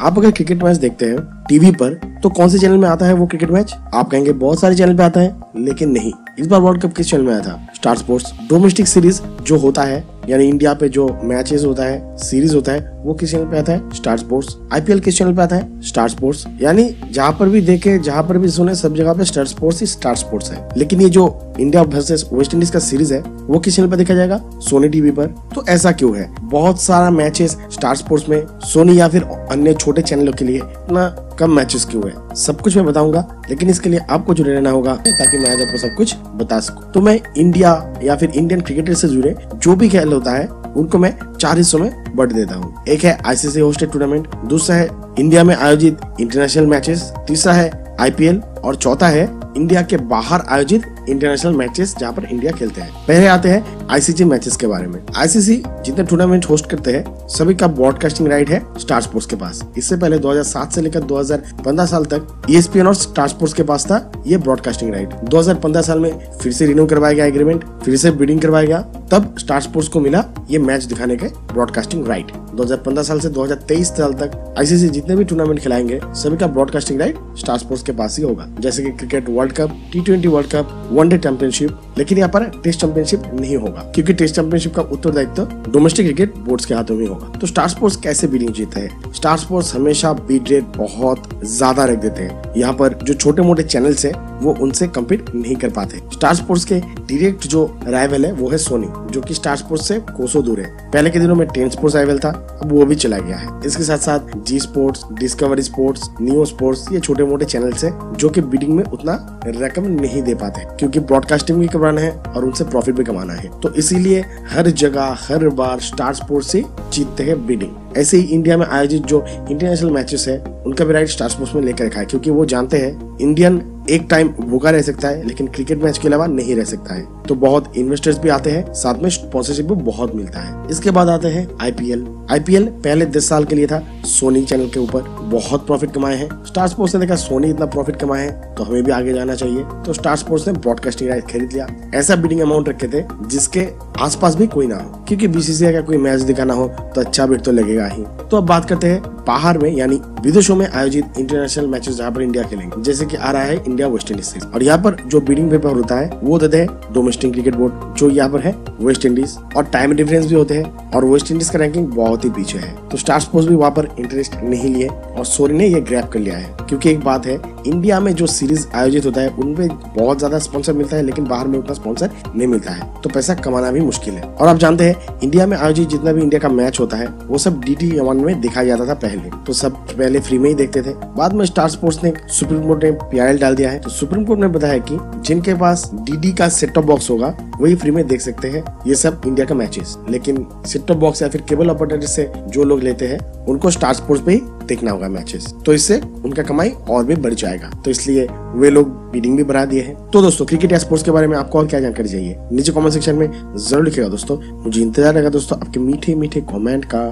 आप अगर cricket match देखते हैं, टीवी पर तो कौन से चैनल में आता है वो क्रिकेट मैच? आप कहेंगे, बहुत सारे चैनल पे आता है, लेकिन नहीं। इस बार वर्ल्ड कप किस चैनल में आया था? स्टार स्पोर्ट्स डोमेस्टिक सीरीज़ जो होता है यानी इंडिया पे जो मैचेस होता है, सीरीज़ होता है, वो किस चैनल पे आता है? Star Sports. आईपीएल किस चैनल पे आता है? Star Sports. यानी जहाँ पर भी देखे, जहाँ पर भी सुने, सब जगह पे स्टार स्पोर्ट्स ही स्टार स्पोर्ट्स है। लेकिन ये जो इंडिया वर्सेस वेस्ट इंडीज का सीरीज़ है, वो किस चैनल पे देखा जाएगा? सोनी टीवी पर। तो ऐसा क्यों है? बहुत सारा मैचेस स्टार स्पोर्ट्स में, सोनी या फिर अन्य छोटे चैनलों के लिए इतना कम मैचेस क्यों है। सब कुछ मैं बताऊँगा, लेकिन इसके लिए आपको जुड़े रहना होगा, ताकि मैं आज आपको सब कुछ बता सकूँ। तो मैं इंडिया या फिर इंडियन क्रिकेटर से जुड़े, जो भी खेल होता है, उनको मैं चार हिस्सों में बढ़ देता हूँ। एक है आईसीसी होस्टेड टूर्नामेंट दूसरा है इंडिया में आयोजित इंटरनेशनल मैचेस तीसरा है आईपीएल और चौथा है इंडिया के बाहर आयोजित इंटरनेशनल मैचेस जहाँ पर इंडिया खेलते हैं। पहले आते हैं आईसीसी मैचेस के बारे में। आईसीसी जितने टूर्नामेंट होस्ट करते हैं, सभी का ब्रॉडकास्टिंग राइट है स्टार स्पोर्ट्स के पास। इससे पहले 2007 से लेकर 2015 साल तक ईएसपीएन और स्टार स्पोर्ट्स के पास था ये ब्रॉडकास्टिंग राइट 2015 साल में फिर से रिन्यू करवाया गया एग्रीमेंट फिर से बिडिंग करवाया गया। तब स्टार स्पोर्ट्स को मिला ये मैच दिखाने के ब्रॉडकास्टिंग राइट 2015 साल से 2023 साल तक आईसीसी जितने भी टूर्नामेंट खिलाएँगे, सभी का ब्रॉडकास्टिंग राइट स्टार स्पोर्ट्स के पास ही होगा। जैसे कि cricket world cup T twenty world cup one day championship लेकिन यहाँ पर टेस्ट चैंपियनशिप नहीं होगा, क्योंकि टेस्ट चैंपियनशिप का उत्तरदायित्व डोमेस्टिक क्रिकेट बोर्ड के हाथों में होगा। तो स्टार स्पोर्ट्स कैसे बिलिंग जीता है? स्टार स्पोर्ट्स हमेशा बीट रेट बहुत ज़्यादा रख देते हैं। यहाँ पर जो छोटे मोटे चैनल्स है, वो उनसे कम्पीट नहीं कर पाते। स्टार स्पोर्ट्स के डायरेक्ट जो राइवल है, वो है सोनी जो कि स्टार स्पोर्ट्स से कोसों दूर है। पहले के दिनों में टेन स्पोर्ट्स राइवल था, अब वो भी चला गया है। इसके साथ साथ Zee Sports Discovery Sports Neo Sports ये छोटे मोटे चैनल है, जो कि बीडिंग में उतना रकम नहीं दे पाते, क्योंकि ब्रॉडकास्टिंग भी कमाना है और उनसे प्रॉफिट भी कमाना है। तो इसीलिए हर जगह, हर बार स्टार स्पोर्ट्स से जीतते हैं बिडिंग ऐसे ही इंडिया में आयोजित जो इंटरनेशनल मैचेस है, उनका भी राइट स्टार स्पोर्ट्स में लेकर रखा है, क्योंकि वो जानते हैं इंडियन एक टाइम भूखा रह सकता है, लेकिन क्रिकेट मैच के अलावा नहीं रह सकता है। तो बहुत इन्वेस्टर्स भी आते हैं, साथ में स्पॉन्सरशिप भी बहुत मिलता है। इसके बाद आते हैं आईपीएल आईपीएल पहले दस साल के लिए था सोनी चैनल के ऊपर बहुत प्रॉफिट कमाए हैं। स्टार स्पोर्ट्स ने देखा सोनी इतना प्रॉफिट कमाए हैं तो हमें भी आगे जाना चाहिए। तो स्टार स्पोर्ट्स ने ब्रॉडकास्टिंग राइट खरीद लिया। ऐसा बिडिंग अमाउंट रखे थे, जिसके आसपास भी कोई ना हो। क्योंकि बीसीसीआई का कोई मैच दिखाना हो तो अच्छा बिट तो लगेगा ही। तो अब बात करते हैं बाहर में, यानी विदेशों में आयोजित इंटरनेशनल मैचेस जहाँ पर इंडिया खेलेंगे। जैसे कि आ रहा है इंडिया वेस्ट इंडीज सीरीज़ और यहाँ पर जो बीडिंग पेपर होता है, वो देते हैं डोमेस्टिक क्रिकेट बोर्ड जो यहाँ पर है वेस्ट इंडीज और टाइम डिफरेंस भी होते हैं, और वेस्ट इंडीज का रैंकिंग बहुत ही पीछे है। तो स्टार स्पोर्ट्स भी वहाँ पर इंटरेस्ट नहीं लिए, और सोनी ने ये ग्रैप कर लिया है। क्योंकि एक बात है इंडिया में जो सीरीज़ आयोजित होता है, उनमें बहुत ज़्यादा स्पॉन्सर मिलता है, लेकिन बाहर में उतना स्पॉन्सर नहीं मिलता है। तो पैसा कमाना भी मुश्किल है। और आप जानते हैं इंडिया में आयोजित जितना भी इंडिया का मैच होता है, वो सब डी टी में दिखाया जाता था पहले। तो सब पहले फ्री में ही देखते थे। बाद में स्टार स्पोर्ट्स ने सुप्रीम कोर्ट ने पीआईएल डाल दिया है। तो सुप्रीम कोर्ट ने बताया कि जिनके पास डीडी का सेट टॉप बॉक्स होगा, वही फ्री में देख सकते हैं। ये सब इंडिया का मैचेस लेकिन सेट टॉप बॉक्स या फिर केबल ऑपरेटर से जो लोग लेते हैं, उनको स्टार स्पोर्ट्स पे ही देखना होगा मैचेस तो इससे उनका कमाई और भी बढ़ जाएगा। तो इसलिए वे लोग बीडिंग भी बढ़ा दिए हैं। तो दोस्तों क्रिकेट या स्पोर्ट्स के बारे में आपको और क्या जानकारी चाहिए? नीचे कमेंट सेक्शन में ज़रूर लिखेगा दोस्तों। मुझे इंतज़ार रहेगा दोस्तों आपके मीठे मीठे कमेंट का।